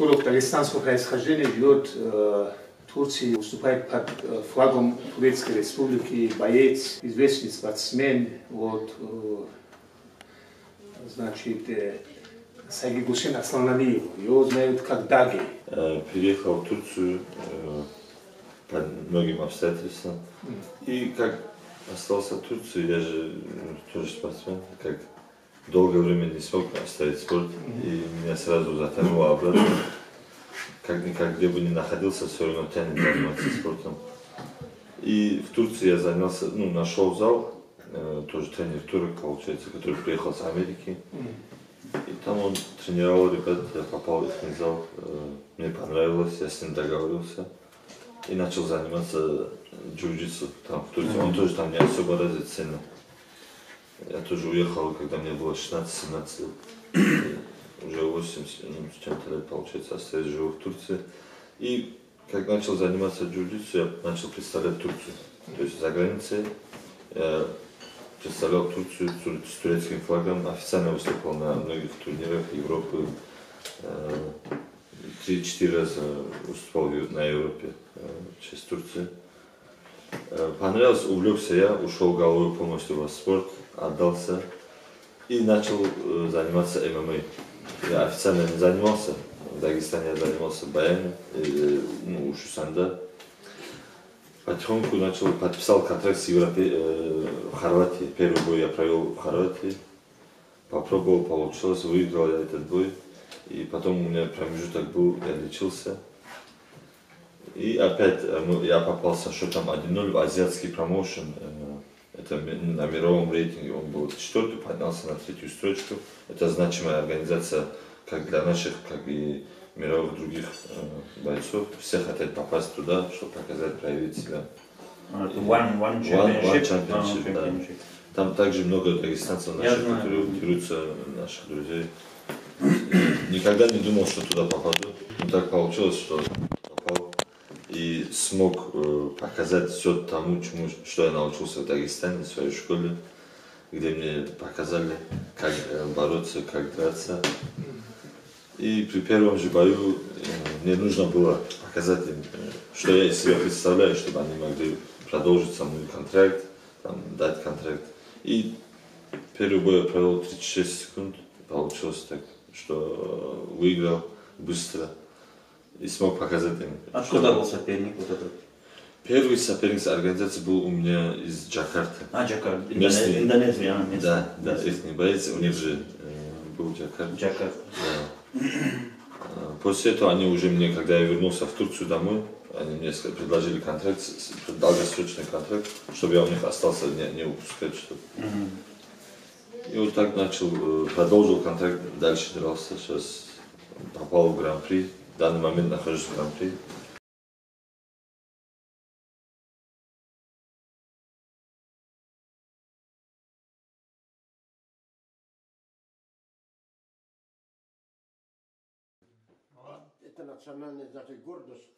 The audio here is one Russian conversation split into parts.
турок дагестанского происхождения живет в Турции, выступает под флагом Турецкой Республики, боец, известный спортсмен, вот, значит, Сайги Гусейн Асланалиев, его знают как Даги. Приехал в Турцию по многим обстоятельствам. И как остался в Турции, я же тоже спортсмен, как долгое время не смог оставить спорт, и меня сразу затянуло обратно. Как никак, где бы ни находился, все равно тянет заниматься спортом. И в Турции я занялся, ну, нашел зал, э, тоже тренер турок, получается, который приехал с Америки. И там он тренировал ребят, я попал в их зал, э, мне понравилось, я с ним договорился. И начал заниматься джиу-джитсу там в Турции. Он тоже там не особо развит сильно. Я тоже уехал, когда мне было 16-17 лет. Уже 8 ну, с чем-то лет, получается, остаюсь живу в Турции. И как начал заниматься джиу-джитсу, я начал представлять Турцию. То есть за границей я представлял Турцию тур- с турецким флагом, официально выступал на многих турнирах Европы. Э, Три-четыре раза выступал на Европе э, Турции. Э, Понравилось, увлекся я, ушел головой полностью во спорт, отдался и начал э, заниматься ММА. Я официально не занимался, в Дагестане я занимался боями, э, ну, у Шусанда. Потихоньку начал, подписал контракт с Европе, э, в Хорватии. Первый бой я провел в Хорватии. Попробовал, получилось, выиграл я этот бой. И потом у меня промежуток был, я лечился. И опять э, я попал со счетом 1-0 в азиатский промоушен. Э, Это на мировом рейтинге он был четвертый, поднялся на третью строчку. Это значимая организация как для наших, как и мировых других э, бойцов. Все хотят попасть туда, чтобы показать, проявить себя. А, это One, one One- championship. one А, championship, да. championship. Там также много дагестанцев наших, которые дерутся, наших друзей. Никогда не думал, что туда попаду. Но так получилось, что и смог э, показать все тому, чему, что я научился в Дагестане, в своей школе, где мне показали, как э, бороться, как драться. И при первом же бою э, мне нужно было показать им, что я из себя представляю, чтобы они могли продолжить со мной контракт, там, дать контракт. И первый бой я провел 36 секунд, получилось так, что выиграл быстро и смог показать им. Откуда что- был соперник вот этот? Первый соперник с организации был у меня из Джакарты. А, Джакарта. Местный. Индоне- Индонезия, а, местный. Да, да, Местный. боец, у них же э, был Джакарта. Джакарта. Да. А, После этого они уже мне, когда я вернулся в Турцию домой, они мне предложили контракт, долгосрочный контракт, чтобы я у них остался, не, не упускать что Мгм. И вот так начал, э, продолжил контракт, дальше дрался, сейчас попал в Гран-при, данный момент нахожусь в Гран-при. Это национальная, значит, гордость.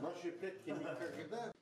Наши предки никогда